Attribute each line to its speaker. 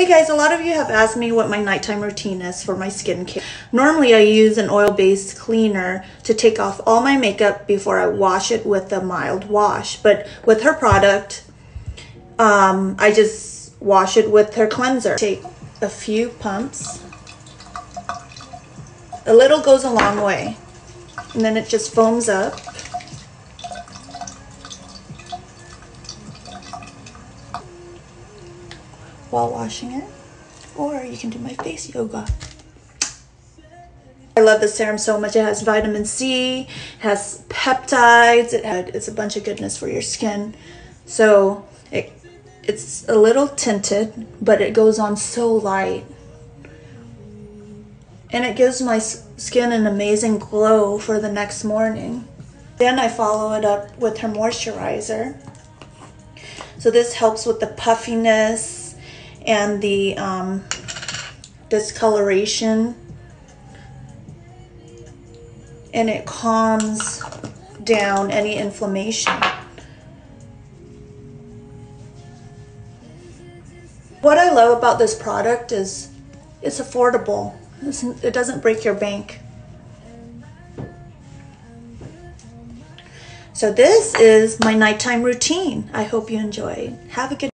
Speaker 1: Hey guys, a lot of you have asked me what my nighttime routine is for my skincare. Normally I use an oil-based cleaner to take off all my makeup before I wash it with a mild wash. But with her product, um, I just wash it with her cleanser. Take a few pumps. A little goes a long way. And then it just foams up. While washing it, or you can do my face yoga. I love this serum so much. It has vitamin C, it has peptides, it had, it's a bunch of goodness for your skin. So it, it's a little tinted, but it goes on so light. And it gives my skin an amazing glow for the next morning. Then I follow it up with her moisturizer. So this helps with the puffiness and the um, discoloration and it calms down any inflammation. What I love about this product is it's affordable. It doesn't break your bank. So this is my nighttime routine. I hope you enjoy. Have a good